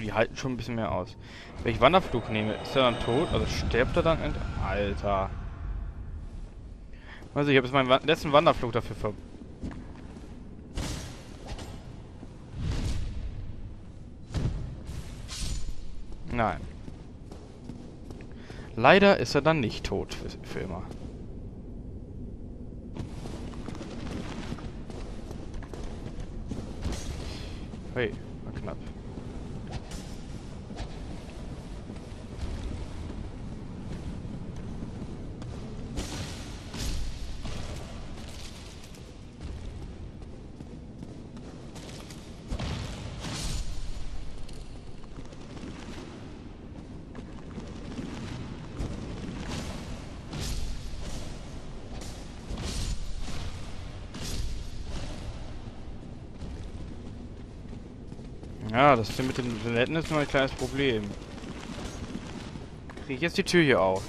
Die halten schon ein bisschen mehr aus. Wenn ich Wanderflug nehme, ist er dann tot? Also stirbt er dann? Alter. Also ich habe jetzt meinen letzten Wanderflug dafür ver... Nein. Leider ist er dann nicht tot für, für immer. Hey, war knapp. Ja, das mit den Toiletten ist nur ein kleines Problem. Kriege ich jetzt die Tür hier auf?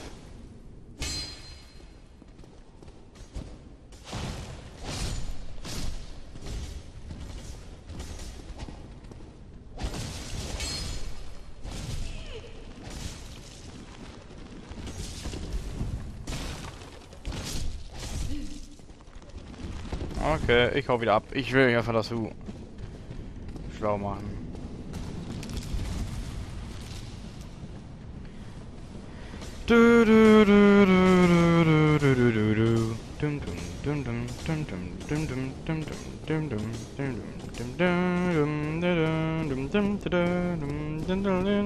Okay, ich hau wieder ab. Ich will einfach das U schlau machen. Du, du, du, du, du, du, du, du, du. Dum dum dum dum dum dum dum dum dum dum dum dum dum dum dum dum dum dum dum dum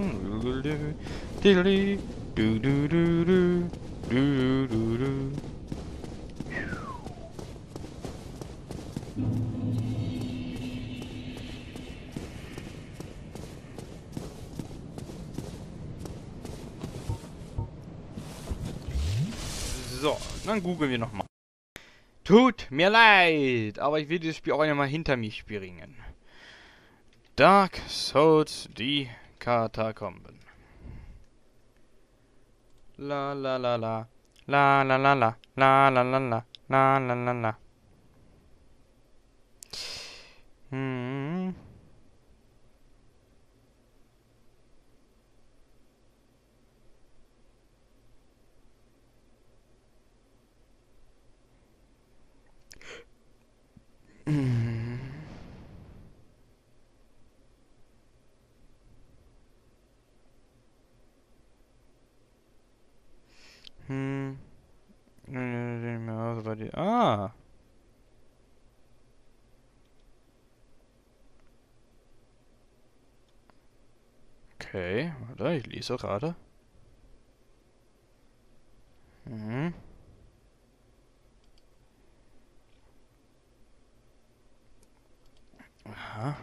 So, dann googeln wir nochmal. Tut mir leid, aber ich will dieses Spiel auch einmal hinter mich bringen. Dark Souls, die Katakomben. La la la la. La la la la. La la la la. La la la la. Hm. Hm. Also bei dir. Ah. Okay, warte, ich lese gerade. Mhm. Aha.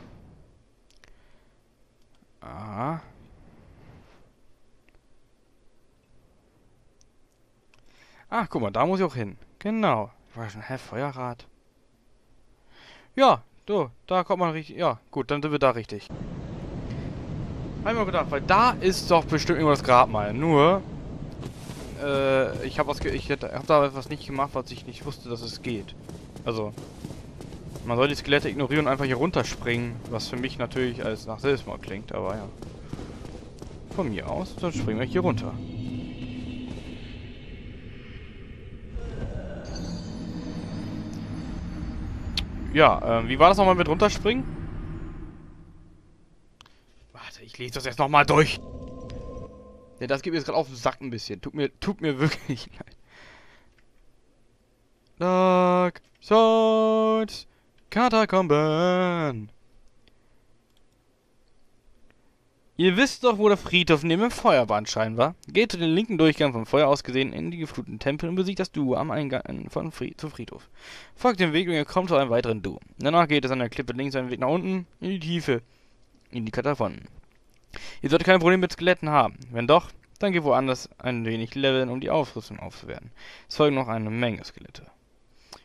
Aha. Ah, guck mal, da muss ich auch hin. Genau. War schon, hä, Feuerrad? Ja, du, da kommt man richtig. Ja, gut, dann sind wir da richtig. Hab ich mir gedacht, weil da ist doch bestimmt irgendwas Grabmal. Nur, äh, ich habe was, ich hab da etwas nicht gemacht, was ich nicht wusste, dass es geht. Also, man soll die Skelette ignorieren und einfach hier runterspringen, was für mich natürlich als nach Selbstmord klingt, aber ja. Von mir aus, dann springen wir hier runter. Ja, äh, wie war das nochmal mit runterspringen? Warte, ich lese das jetzt nochmal durch. Ja, das geht mir jetzt gerade auf den Sack ein bisschen. Tut mir, tut mir wirklich leid. Dark Souls Katakomben. Ihr wisst doch, wo der Friedhof neben dem Feuerbahnschein war. Geht zu den linken Durchgang vom Feuer aus gesehen in die gefluteten Tempel und besiegt das Duo am Eingang von Fried zum Friedhof. Folgt dem Weg und ihr kommt zu einem weiteren Duo. Danach geht es an der Klippe links einen Weg nach unten, in die Tiefe, in die Katakomben. Ihr solltet kein Problem mit Skeletten haben. Wenn doch, dann geht woanders ein wenig leveln, um die Aufrüstung aufzuwerten. Es folgen noch eine Menge Skelette.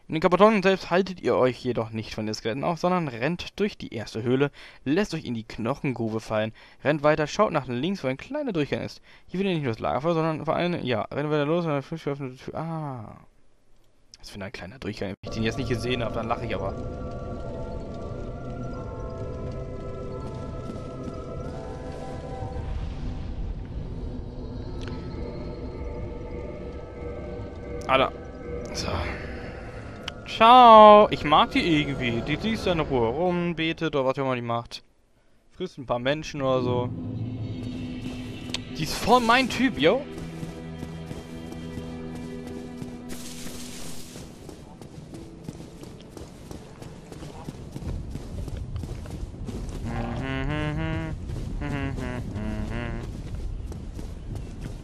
In den Kapatonnen selbst haltet ihr euch jedoch nicht von den Skeletten auf, sondern rennt durch die erste Höhle, lässt euch in die Knochengrube fallen, rennt weiter, schaut nach links, wo ein kleiner Durchgang ist. Hier findet ihr nicht nur das Lager, sondern vor allem, ja, rennt weiter los und dann fünf geöffnete Tür. Ah. Das finde ein kleiner Durchgang. Wenn ich den jetzt nicht gesehen habe, dann lache ich aber. Alter. So. Ciao. Ich mag die irgendwie. Die liest in Ruhe rum, betet oder was auch immer die macht. Frisst ein paar Menschen oder so. Die ist voll mein Typ, yo.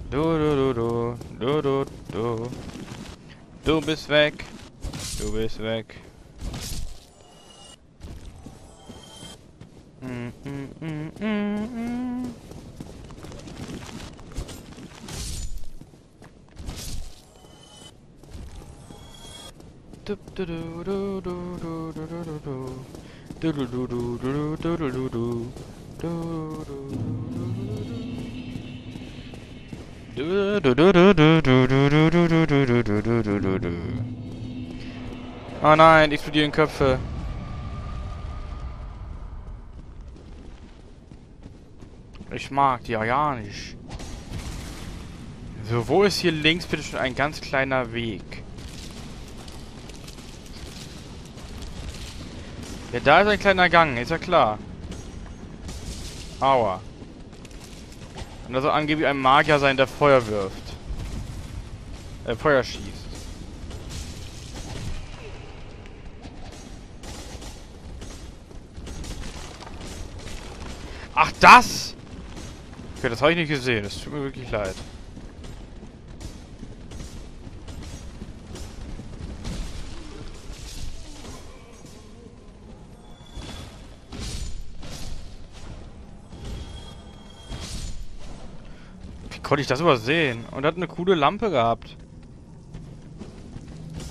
Du, du, du, du, du, du, du. Du bist weg. Du bist weg. Mm, mm, mm, mm, mm. Du, du, du, du, du, du, du, du, du. Du, du, du, du, Oh nein, explodieren Köpfe. Ich mag die ja gar nicht. So, wo ist hier links bitte schon ein ganz kleiner Weg? Ja, da ist ein kleiner Gang, ist ja klar. Aua. Und das soll angeblich ein Magier sein, der Feuer wirft. Äh, Feuer schießt. Das! Okay, das habe ich nicht gesehen. Das tut mir wirklich leid. konnte ich das übersehen? Und hat eine coole Lampe gehabt.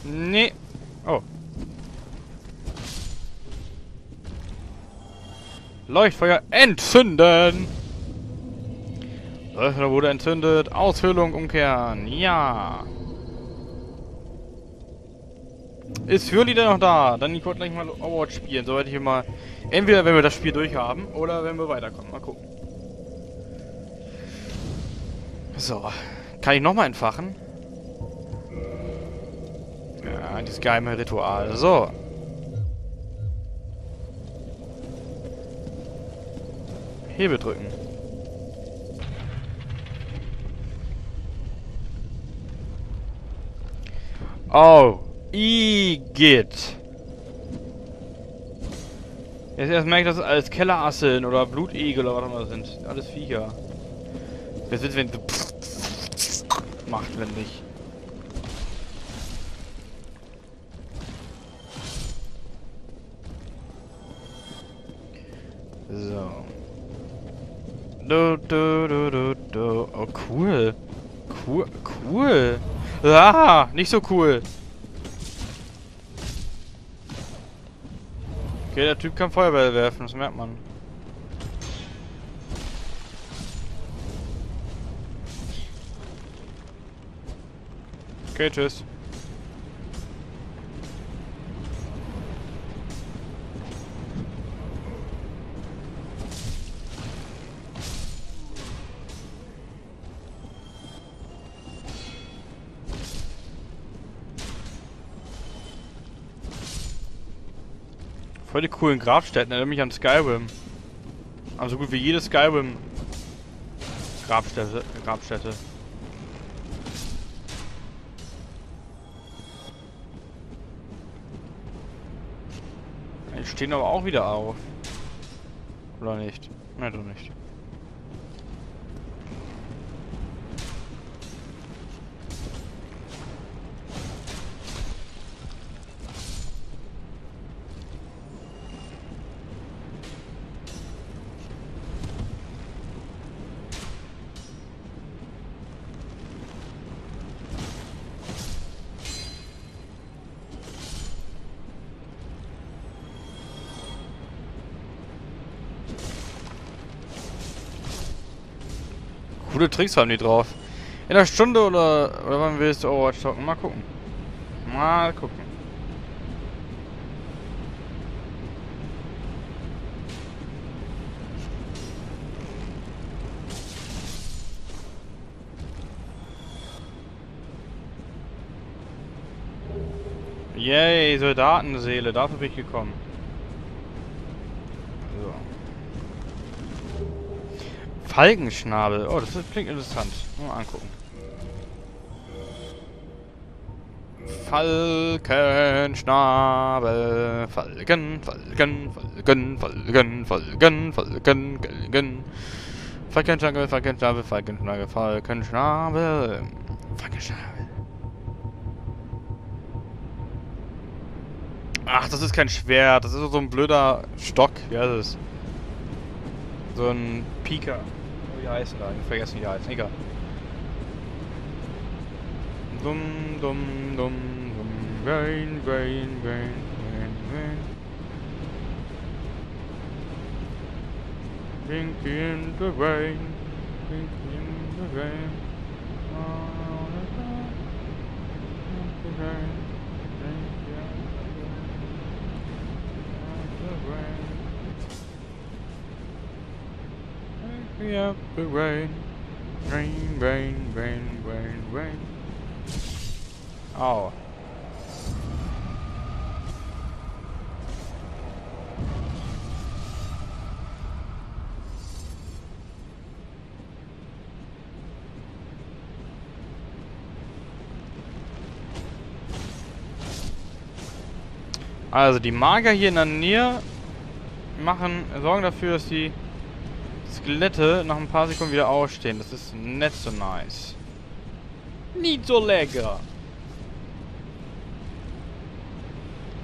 Nee. Oh. Leuchtfeuer entzünden! Leuchtfeuer wurde entzündet. Aushöhlung umkehren. Ja. Ist Fürli denn noch da? Dann ich wollte gleich mal Overwatch spielen. Soweit ich immer... Entweder wenn wir das Spiel durchhaben oder wenn wir weiterkommen. Mal gucken. So. Kann ich nochmal entfachen? Ja, dieses geheime Ritual. So. Hebel drücken. Oh. Igitt. Jetzt erst merke ich, dass es alles Kellerasseln oder Blutegel oder was auch immer sind. Alles Viecher. Jetzt wird, wenn macht, wenn nicht. So. Du, du, du, du. Oh, cool. Cool. Cool. Ah, nicht so cool. Okay, der Typ kann Feuerbälle werfen, das merkt man. Okay, tschüss. Voll die coolen Grabstätten, erinnert mich an Skyrim. Also gut wie jede Skyrim Grabstätte. Grabstätte. stehen aber auch wieder auf. Oder nicht? Nein, doch nicht. Coole Tricks haben die drauf. In einer Stunde oder, oder wann willst du Overwatch zocken? Mal gucken. Mal gucken. Yay, Soldatenseele, dafür bin ich gekommen. So. Falkenschnabel. Oh, das klingt interessant. Mal angucken. Falkenschnabel. Falken, Falken, Falken, Falken, Falken, Falken, Falken. Falkenschnabel, Falkenschnabel, Falkenschnabel, Falkenschnabel. Falkenschnabel. Ach, das ist kein Schwert. Das ist so ein blöder Stock. Wie heißt es? So ein Pika. Wie der? Ich vergessen, wie heißt. Egal. Dum, dum, dum, dum. Rain, rain, rain, rain, rain. Pinky in the rain. Pinky in the rain. Rain. Pinky in the rain. Up the rain. Rain, rain, rain, rain, rain. Oh. Also die Magier hier in der Nähe machen, sorgen dafür, dass die Skelette nach ein paar Sekunden wieder ausstehen. Das ist nicht so nice. Nicht so lecker.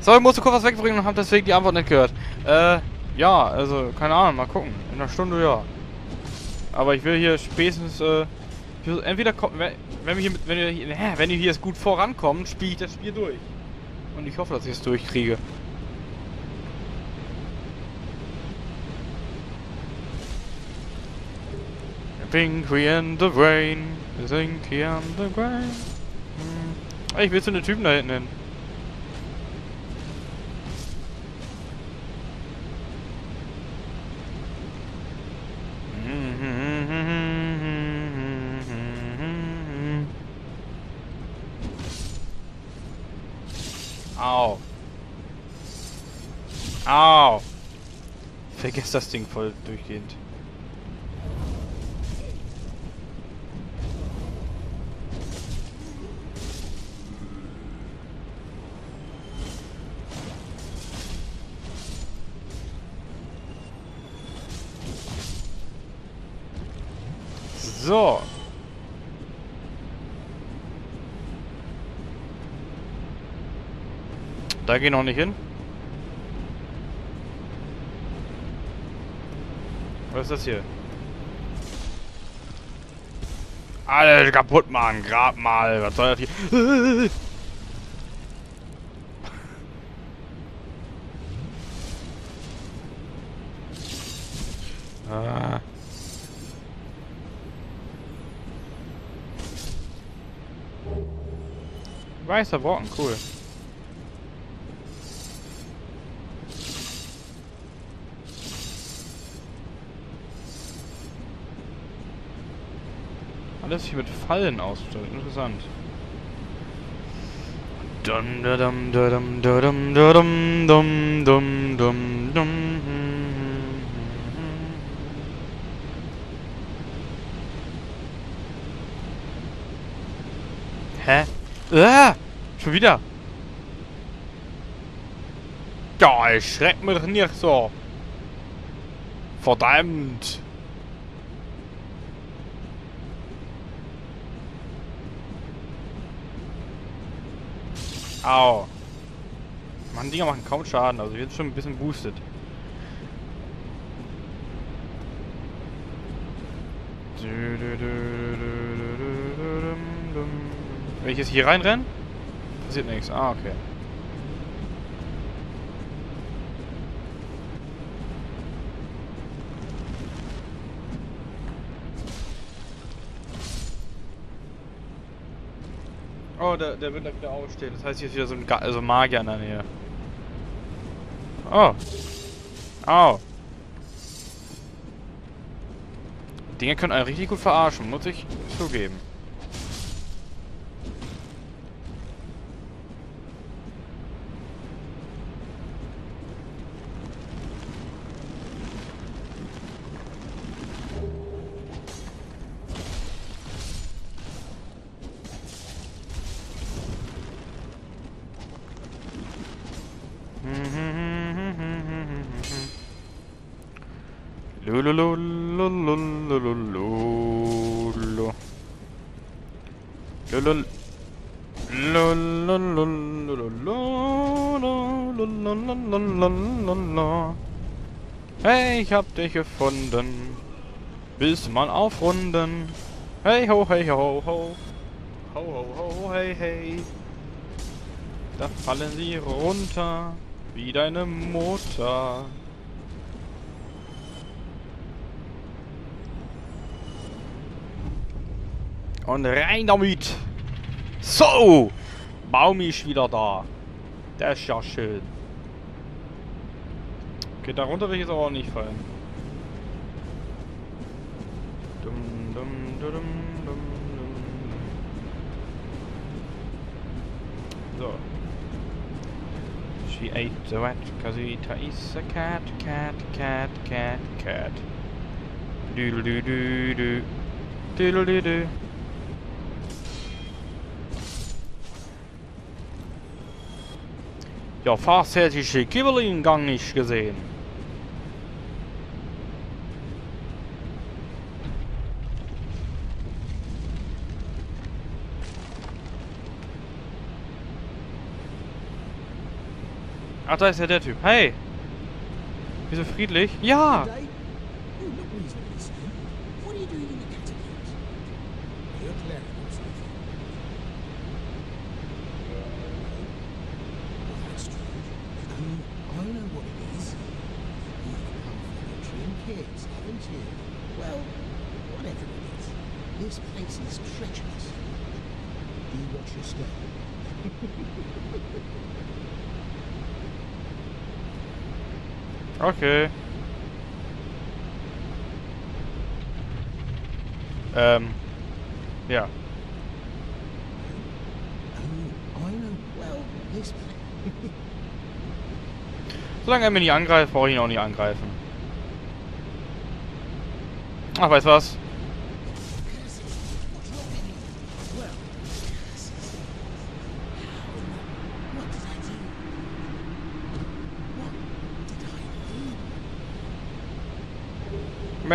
So, ich musste kurz was wegbringen und habe deswegen die Antwort nicht gehört. Äh, ja, also, keine Ahnung, mal gucken. In einer Stunde, ja. Aber ich will hier spätestens, äh, entweder kommen, wenn, wenn wir hier, mit, wenn wir hier, wenn wir hier jetzt gut vorankommen, spiele ich das Spiel durch. Und ich hoffe, dass ich es durchkriege. Pinky in the rain, Pinky in the rain. Hm. Ich will zu den Typen da hinten hin. Au. Au. Vergesst das Ding voll durchgehend. So. Da geh noch nicht hin. Was ist das hier? Alles kaputt machen, grab mal. Was soll das hier? Weißer Brocken, cool. Alles hier mit Fallen ausgestattet. Interessant. Dum dum dum dum dum dum dum dum dum dum Hä? Ah! Schon wieder? Ja, schreck mich nicht so. Verdammt. Au. Mann, Dinger machen kaum Schaden, also jetzt schon ein bisschen boostet. Wenn ich jetzt hier reinrenne, passiert nichts. Ah, okay. Oh, der, der wird da wieder aufstehen. Das heißt, hier ist wieder so ein Ga also Magier in der Nähe. Oh. Au. Dinge können einen richtig gut verarschen, muss ich zugeben. Hey, ich hab dich gefunden. Willst mal aufrunden? Hey ho, hey ho, ho. Ho, ho, ho, hey, hey. Da fallen sie runter, wie deine Mutter. Und rein damit! So! Baumi ist wieder da. Das ist ja schön. Okay, darunter will ich jetzt aber auch nicht fallen. Dum, dum, dum, dum, dum, dum. So. She ate the rat because Ita is a cat, cat, cat, cat, cat. Doodle doo doo doo. Doodle doo doo. Ja, fast hätte ich die Kibbelin-Gang nicht gesehen. Ach, da ist ja der Typ. Hey! Wieso friedlich? Ja! What are you doing Okay. Ähm. Ja. Solange er mich nicht angreift, brauche ich ihn auch nicht angreifen. Ach, weißt du was?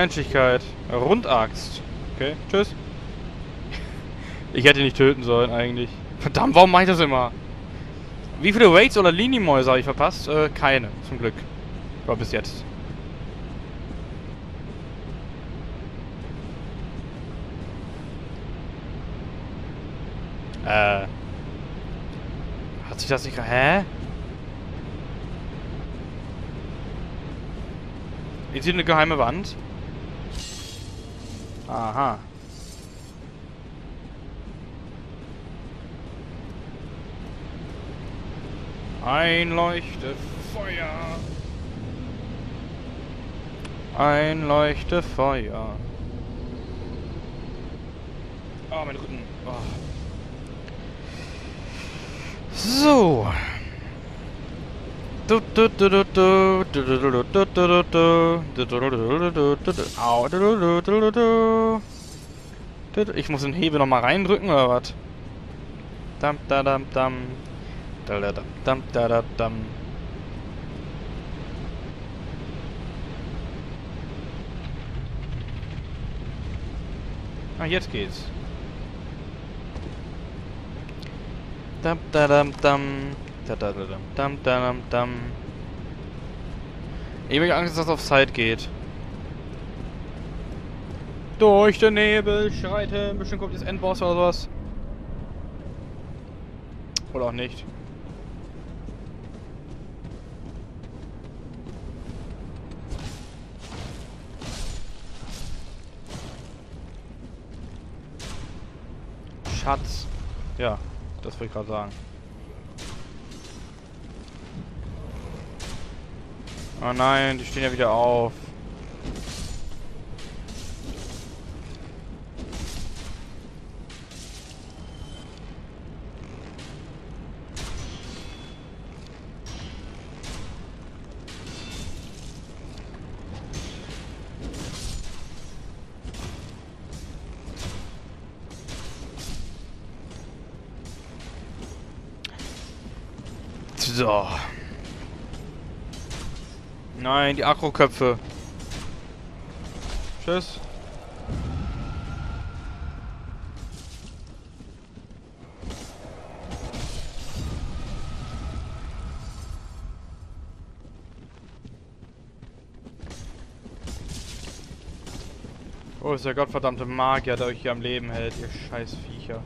Menschlichkeit. Rundaxt. Okay, tschüss. Ich hätte nicht töten sollen eigentlich. Verdammt, warum mache ich das immer? Wie viele Raids oder Linienmäuse habe ich verpasst? Äh, keine, zum Glück. Aber bis jetzt. Äh. Hat sich das nicht... Hä? Ist hier eine geheime Wand? Aha. Ein Leuchtefeuer. Ein Leuchtefeuer. Ah, mein Rücken. Oh. So. Ich muss den Hebel nochmal reindrücken oder was? Dam, da, dam, dam. Da, da, dam, dam, da, da, dam. Ah, jetzt geht's. Dam, da, dam, dam. Da, da, da, dam, dam, da, dam, dam. Ewige Angst, dass das auf Zeit geht. Durch den Nebel schreiten. Bestimmt kommt jetzt Endboss oder sowas. Oder auch nicht. Schatz. Ja, das wollte ich gerade sagen. Oh nein, die stehen ja wieder auf. So. Nein, die Akroköpfe. Tschüss. Oh, ist der gottverdammte Magier, der euch hier am Leben hält, ihr scheiß Viecher.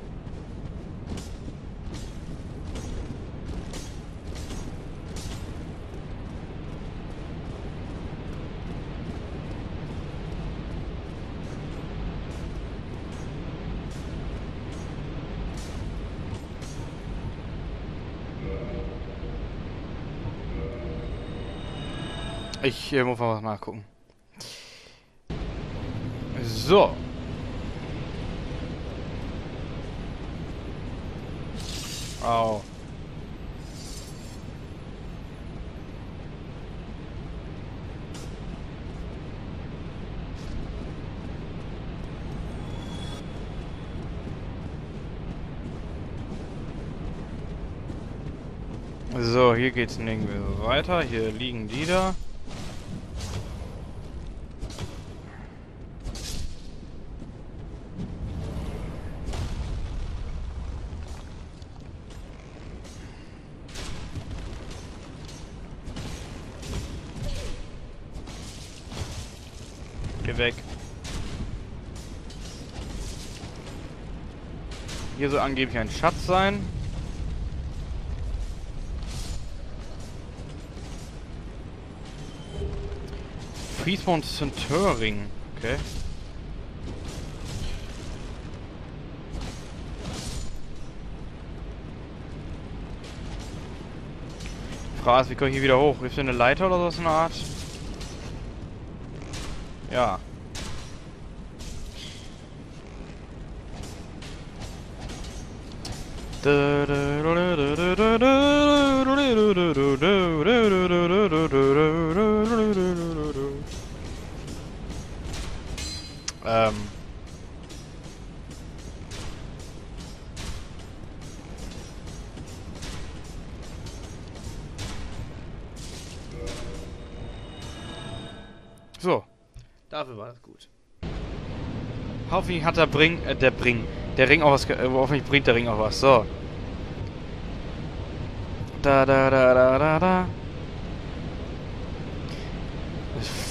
Ich äh, muss mal was nachgucken. So. Au. So, hier geht's irgendwie weiter. Hier liegen die da. Geh weg. Hier soll angeblich ein Schatz sein. Friesmont Centuring. Okay. Frage wie komme ich hier wieder hoch? Ist hier eine Leiter oder so eine Art? Ja. Da, da, da, da, da, da, da, da, da, da, da, da. Dafür war das gut. Hoffentlich hat der Bring, äh, der Bring, der Ring auch was, äh, hoffentlich bringt der Ring auch was. So. Da, da, da, da, da, da.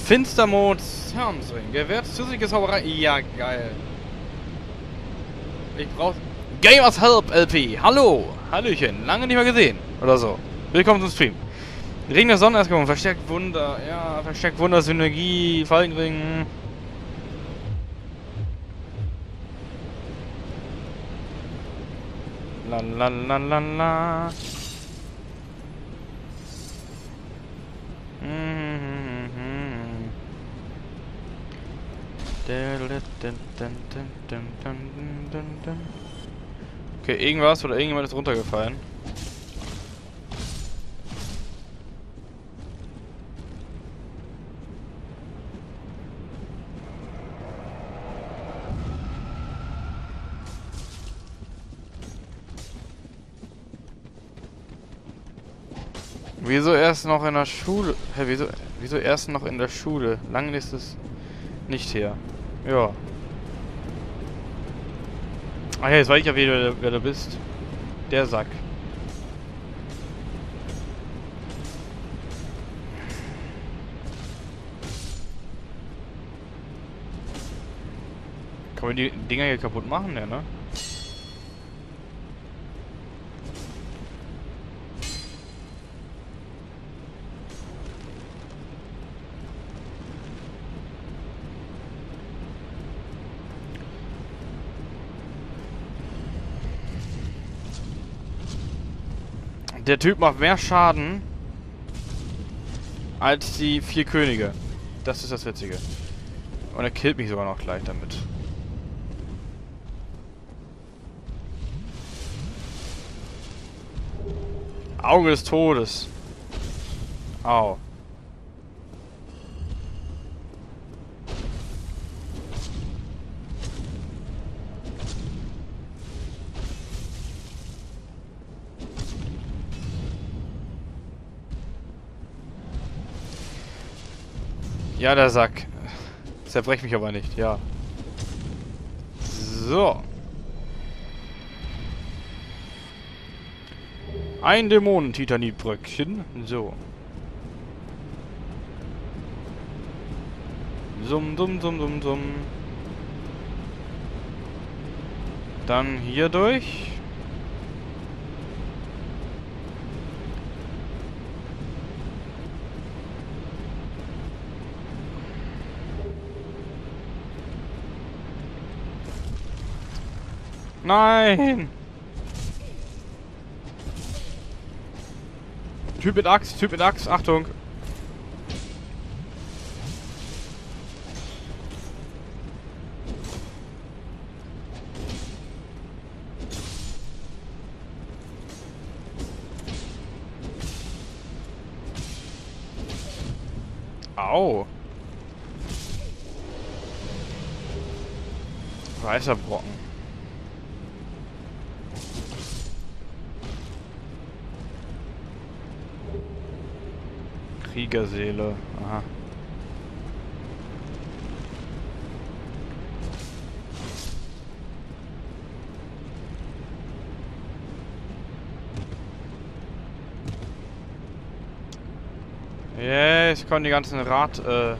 Finstermond Herrensring. Gewährt zusätzliche Zauberei. Ja, geil. Ich brauch... Gamers Help LP. Hallo. Hallöchen. Lange nicht mehr gesehen. Oder so. Willkommen zum Stream. Ring der Sonnenerskung. Verstärkt Wunder. Ja, verstärkt Wunder, Synergie, Falkenring. La la la la la. Mhm. Okay, irgendwas oder irgendjemand ist runtergefallen. Wieso erst noch in der Schule? Hä, wieso, wieso erst noch in der Schule? Lange ist es nicht her. Ja. Ach ja, jetzt weiß ich ja, wer, wer du bist. Der Sack. Kann man die Dinger hier kaputt machen, ja, ne? Der Typ macht mehr Schaden als die vier Könige. Das ist das Witzige. Und er killt mich sogar noch gleich damit. Auge des Todes. Au. Ja, der Sack. Zerbrech mich aber nicht, ja. So. Ein Dämonen-Titanitbröckchen. So. Summ, summ, summ, summ, summ. Dann hier durch. Nein! Typ mit Axt, Typ mit Axt, Achtung! Au! Weißer Brocken. Kriegerseele. Aha. Yes, kommen die ganzen Rad, äh,